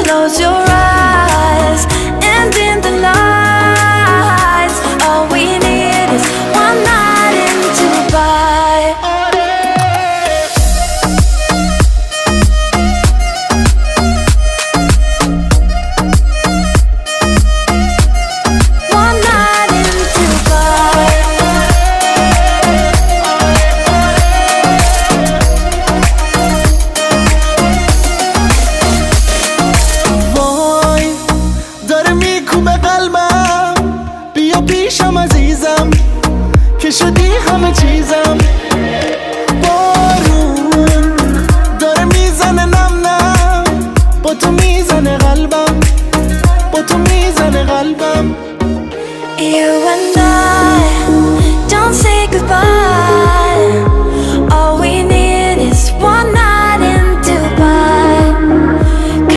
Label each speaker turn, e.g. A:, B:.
A: Close your
B: پیشم عزیزم که شدی همه چیزم. بارون داره می‌زنه نم نم. با تو می‌زنه قلبم. با تو می‌زنه